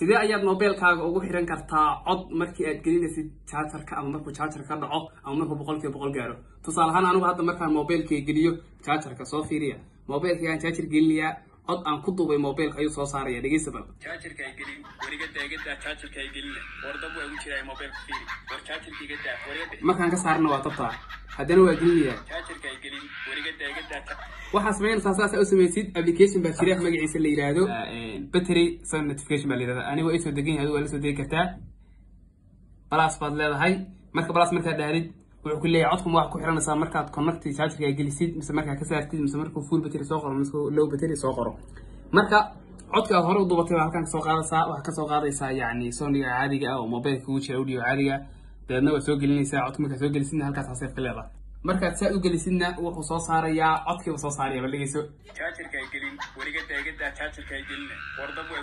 sidee ayaad mobilkaaga ugu xiran kartaa cod markii aad gelinaysid jaajarka ama markuu jaajar ka dhaco ama markuu boqolkiiba boqol gaaro? Tusaale ahaan anigu hadda markaan mobilkay geliyo jaajarka soo fiiriya. Mobilkaygaan jaajar gelinayaa cod aan ku duubay mobilka ayuu soo saaraya dhegeysa bal. Jaajarka ay gelin weriga daagadaa jaajarka ay gelina wardab waa ugu jiraa mobilka fiiri. War jaajarka iga daa wariga markaan ka saarna waa tabtaa. Haddana waa gelinayaa jaajarka ay gelin weriga daagadaa waxaa samaynaysaa saas u samaysid. Application baa jira magaciisa la yidhaahdo battery sun notification baa la yidhahda anigoo isoo degan yahay adigu waa la soo degi kartaa. Balas baad leedahay. Marka balas markaad dhahdid wuxuu ku leeyahay codkuma waxaad ku xiranaysaa. Markaad connect chargerka ay gelisid mise markaa ka saartid mise markuu full battery soo qoro mise low battery soo qoro. Marka codka aad hore u baa halkan ka soo qaadaysaa. Waxaad ka soo qaadaysaa yacni soniga caadiga ah oo mobilka jira audio caadiga. Dabeedna waad soo gelinaysaa codka markaad soo gelisidna halkaas haseef leedahay markaad saa u gelisidna wuxuu soo saarayaa codkiiba soo saaraya bal dhegeyso jaajarka ay gelin weriga daagadaa jaajarka ay gelina wardab waa